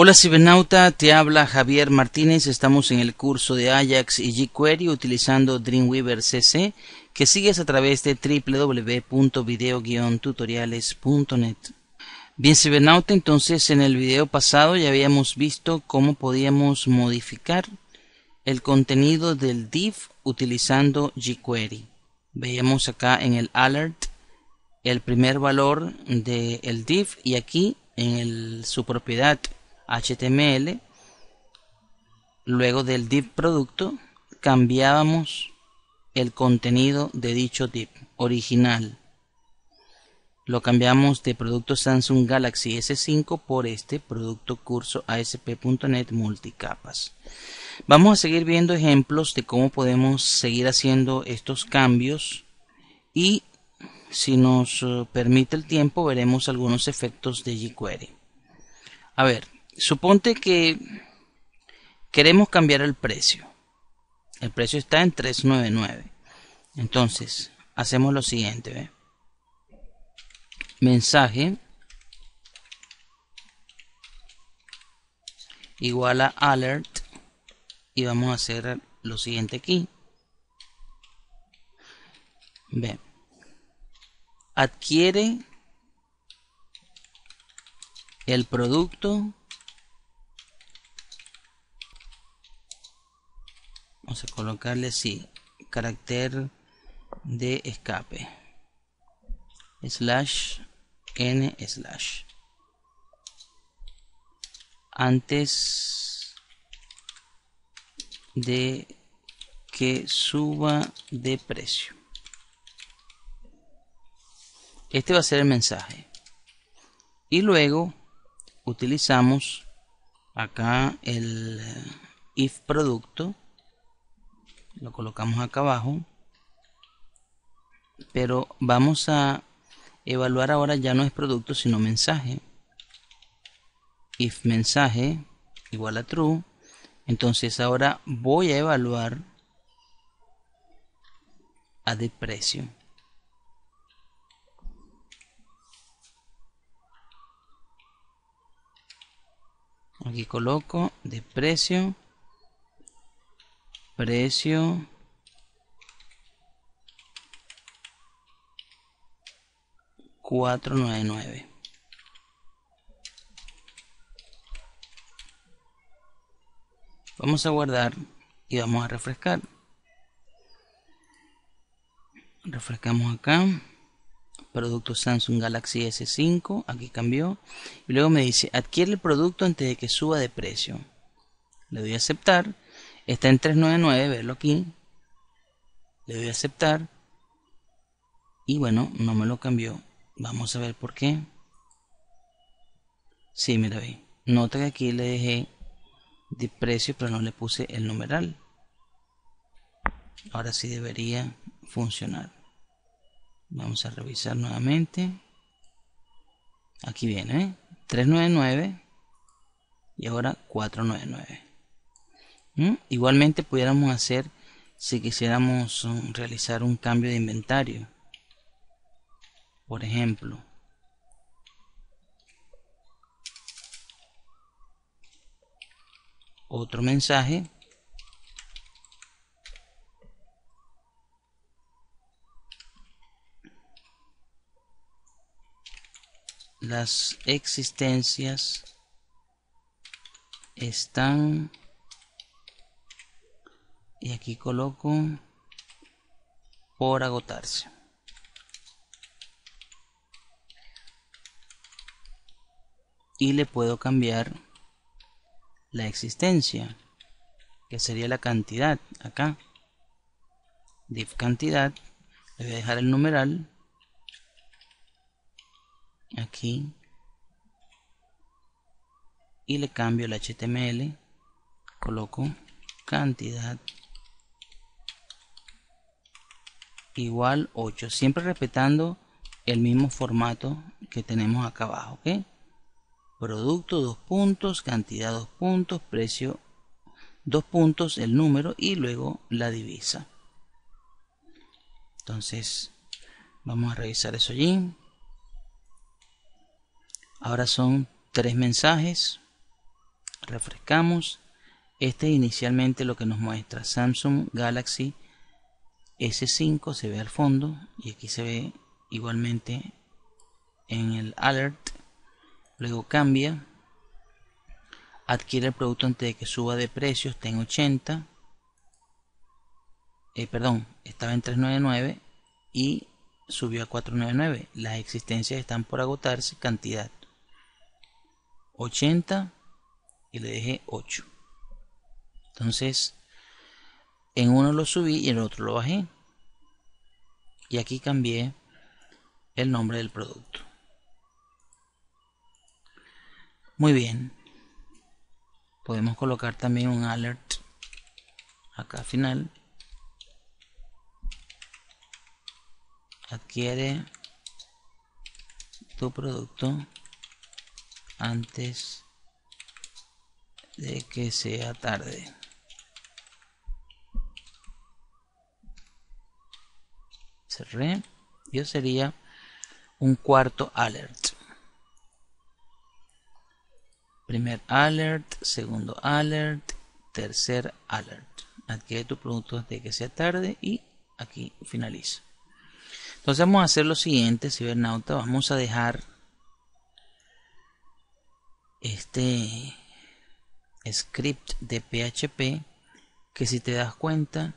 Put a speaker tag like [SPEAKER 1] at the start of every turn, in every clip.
[SPEAKER 1] Hola cibernauta, te habla Javier Martínez, estamos en el curso de Ajax y jQuery utilizando Dreamweaver CC que sigues a través de www.video-tutoriales.net. Bien cibernauta, entonces en el video pasado ya habíamos visto cómo podíamos modificar el contenido del div utilizando jQuery. Veíamos acá en el alert el primer valor del div y aquí en su propiedad HTML, luego del div producto, cambiábamos el contenido de dicho div original. Lo cambiamos de producto Samsung Galaxy S5 por este producto curso ASP.NET multicapas. Vamos a seguir viendo ejemplos de cómo podemos seguir haciendo estos cambios y si nos eh, permite el tiempo veremos algunos efectos de jQuery. A ver, Suponte que queremos cambiar el precio. El precio está en 399. Entonces, hacemos lo siguiente. Mensaje igual a alert y vamos a hacer lo siguiente aquí. Ve. Adquiere el producto vamos a colocarle así carácter de escape. Slash n slash. Antes de que suba de precio. Este va a ser el mensaje. Y luego utilizamos acá el if producto lo colocamos acá abajo. Pero vamos a evaluar ahora ya no es producto sino mensaje. If mensaje igual a true entonces ahora voy a evaluar a de precio. Aquí coloco de precio precio. Cuatro nueve nueve. Vamos a guardar y vamos a refrescar. Refrescamos acá. Producto Samsung Galaxy S5 aquí cambió. Y luego me dice adquiere el producto antes de que suba de precio. Le doy a aceptar Está en 399, verlo aquí. Le doy a aceptar. Y bueno, no me lo cambió. Vamos a ver por qué. Sí, mira ahí. Nota que aquí le dejé de precio, pero no le puse el numeral. Ahora sí debería funcionar. Vamos a revisar nuevamente. Aquí viene, 399 y ahora 499. ¿Mm? Igualmente pudiéramos hacer si quisiéramos um, realizar un cambio de inventario. Por ejemplo, otro mensaje las existencias están y aquí coloco por agotarse. Y le puedo cambiar la existencia que sería la cantidad acá. Div cantidad le voy a dejar el numeral aquí. Y le cambio el html coloco cantidad igual 8 siempre respetando el mismo formato que tenemos acá abajo ¿ok? producto dos puntos cantidad dos puntos precio dos puntos el número y luego la divisa. Entonces vamos a revisar eso allí. Ahora son tres mensajes. Refrescamos. Este inicialmente lo que nos muestra Samsung Galaxy S5 se ve al fondo y aquí se ve igualmente en el alert luego cambia adquiere el producto antes de que suba de precio está en 80 eh, perdón estaba en 399 y subió a 499 las existencias están por agotarse cantidad 80 y le dejé 8 entonces en uno lo subí y en el otro lo bajé. Y aquí cambié el nombre del producto. Muy bien. Podemos colocar también un alert acá al final. Adquiere tu producto antes de que sea tarde yo sería un cuarto alert primer alert segundo alert tercer alert adquiere tu producto antes de que sea tarde y aquí finaliza entonces vamos a hacer lo siguiente, cibernauta. Vamos a dejar este script de PHP que si te das cuenta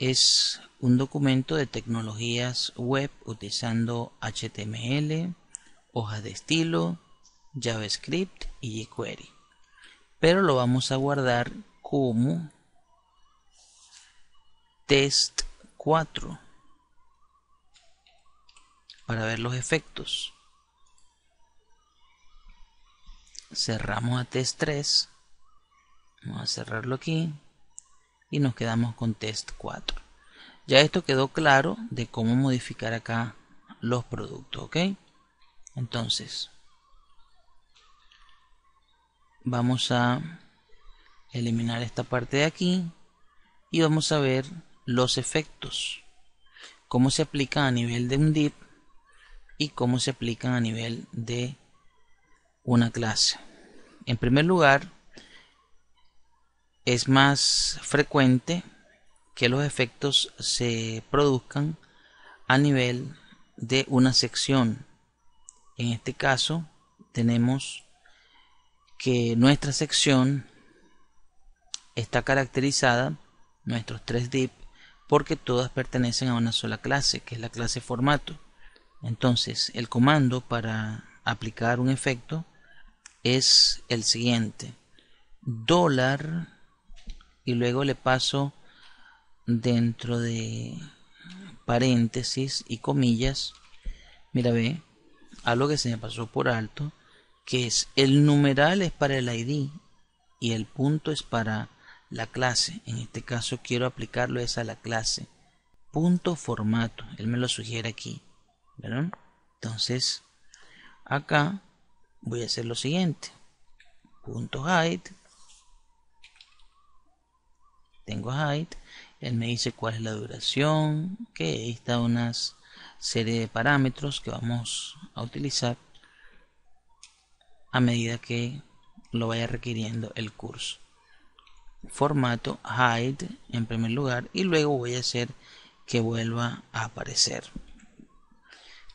[SPEAKER 1] es un documento de tecnologías web utilizando HTML, hojas de estilo, JavaScript y jQuery. Pero lo vamos a guardar como test 4 para ver los efectos. Cerramos a test 3. Vamos a cerrarlo aquí. Y nos quedamos con test 4. Ya esto quedó claro de cómo modificar acá los productos. ¿Ok? Entonces, vamos a eliminar esta parte de aquí. Y vamos a ver los efectos. Cómo se aplica a nivel de un div y cómo se aplican a nivel de una clase. En primer lugar, es más frecuente que los efectos se produzcan a nivel de una sección. En este caso, tenemos que nuestra sección está caracterizada, nuestros tres div, porque todas pertenecen a una sola clase, que es la clase formato. Entonces, el comando para aplicar un efecto es el siguiente. Dólar y luego le paso dentro de paréntesis y comillas. Mira, ve, algo que se me pasó por alto, que es el numeral es para el ID y el punto es para la clase. En este caso quiero aplicarlo es a la clase. Punto formato, él me lo sugiere aquí. Entonces, acá voy a hacer lo siguiente. Punto height. Tengo height. Él me dice cuál es la duración. Que ahí está una serie de parámetros que vamos a utilizar a medida que lo vaya requiriendo el curso. Formato height en primer lugar y luego voy a hacer que vuelva a aparecer.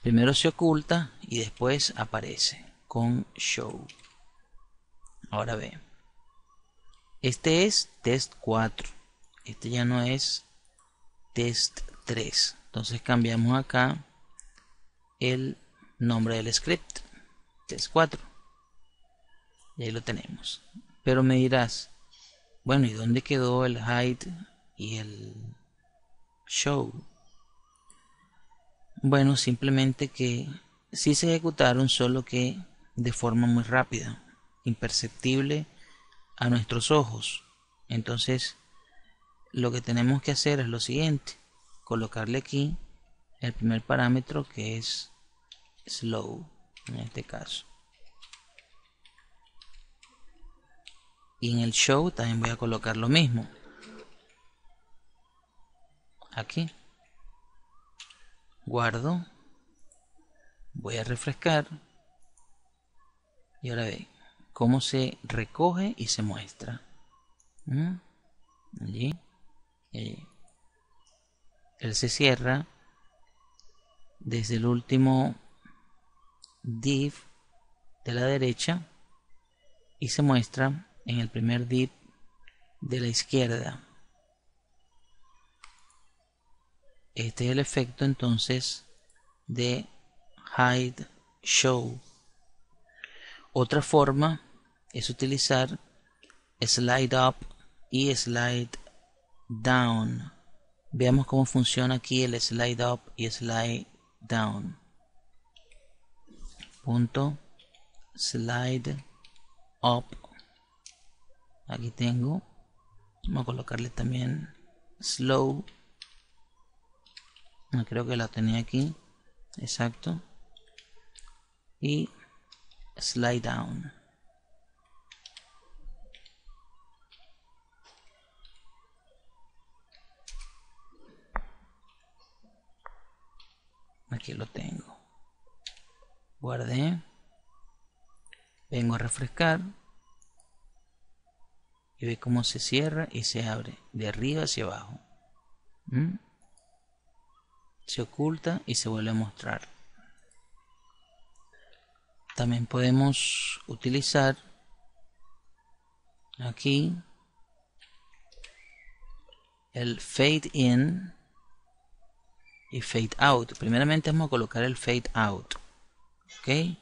[SPEAKER 1] Primero se oculta y después aparece con show. Ahora ve. Este es test 4. Este ya no es test 3. Entonces cambiamos acá el nombre del script. Test 4. Y ahí lo tenemos. Pero me dirás, bueno, ¿y dónde quedó el hide y el show? Bueno, simplemente que sí se ejecutaron, solo que de forma muy rápida, imperceptible a nuestros ojos. Entonces, lo que tenemos que hacer es lo siguiente, colocarle aquí el primer parámetro que es slow, en este caso. Y en el show también voy a colocar lo mismo. Aquí guardo voy a refrescar y ahora ve cómo se recoge y se muestra. ¿Mm? Allí, allí. Él se cierra desde el último div de la derecha y se muestra en el primer div de la izquierda. Este es el efecto entonces de hide show. Otra forma es utilizar slide up y slide down. Veamos cómo funciona aquí el slide up y slide down. Punto slide up. Aquí tengo. Vamos a colocarle también slow creo que la tenía aquí exacto y slide down aquí lo tengo. Guardé. Vengo a refrescar. Y ve cómo se cierra y se abre de arriba hacia abajo. ¿Mm? se oculta y se vuelve a mostrar. También podemos utilizar aquí el fade in y fade out. Primeramente vamos a colocar el fade out. Ok.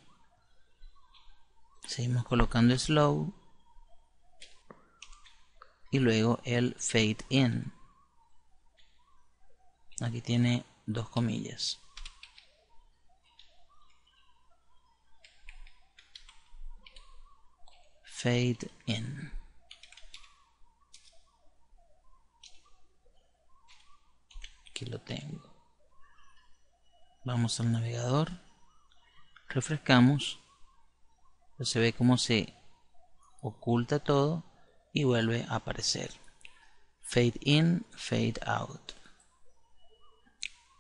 [SPEAKER 1] Seguimos colocando slow y luego el fade in. Aquí tiene dos comillas. Fade in. Aquí lo tengo. Vamos al navegador. Refrescamos. Se ve cómo se oculta todo y vuelve a aparecer. Fade in, fade out.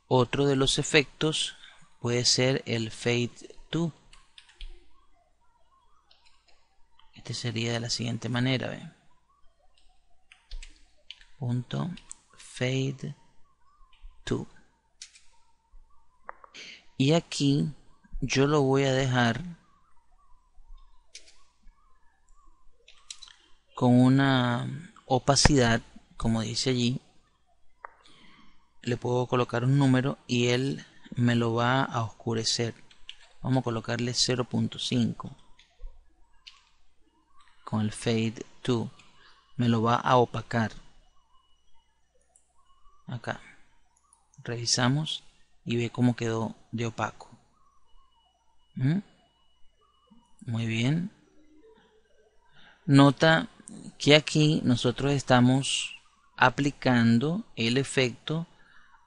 [SPEAKER 1] Otro de los efectos puede ser el fade to. Este sería de la siguiente manera. Punto fade to. Y aquí yo lo voy a dejar con una opacidad, como dice allí, le puedo colocar un número y él me lo va a oscurecer. Vamos a colocarle 0.5 con el fade to. Me lo va a opacar. Acá. Revisamos y ve cómo quedó de opaco. ¿Mm? Muy bien. Nota que aquí nosotros estamos aplicando el efecto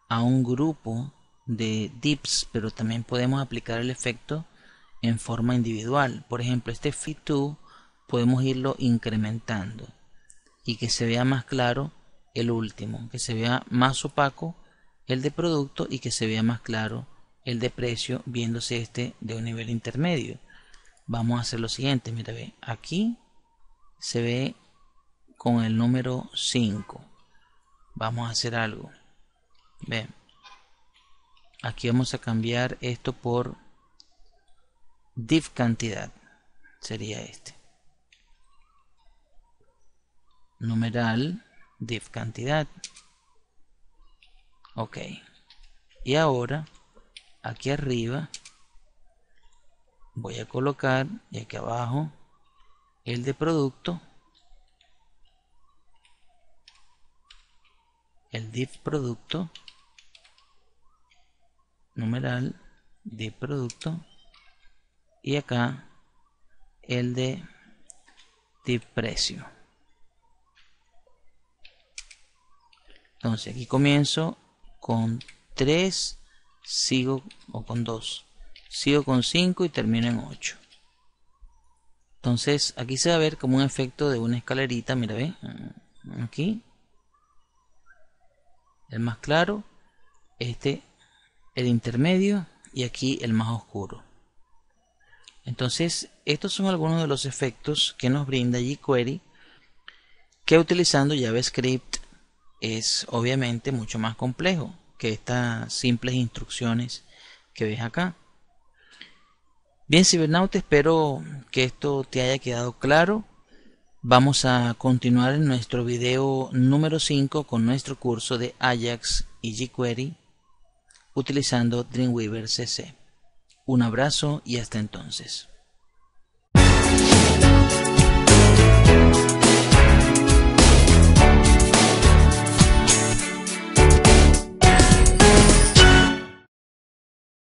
[SPEAKER 1] a un grupo de dips, pero también podemos aplicar el efecto en forma individual. Por ejemplo, este fit to podemos irlo incrementando y que se vea más claro el último, que se vea más opaco el de producto y que se vea más claro el de precio viéndose este de un nivel intermedio. Vamos a hacer lo siguiente, mira, ve, aquí se ve con el número 5. Vamos a hacer algo. Ven. Aquí vamos a cambiar esto por div cantidad. Sería este. Numeral div cantidad. Ok. Y ahora, aquí arriba, voy a colocar, y aquí abajo, el de producto. El div producto numeral de producto y acá el de, de precio entonces aquí comienzo con 3 sigo o con 2 sigo con 5 y termino en 8 entonces aquí se va a ver como un efecto de una escalerita mira ve aquí. El más claro este el intermedio y aquí el más oscuro. Entonces, estos son algunos de los efectos que nos brinda jQuery, que utilizando JavaScript es obviamente mucho más complejo que estas simples instrucciones que ves acá. Bien, cibernauta, espero que esto te haya quedado claro. Vamos a continuar en nuestro video número 5 con nuestro curso de Ajax y jQuery utilizando Dreamweaver CC. Un abrazo y hasta entonces.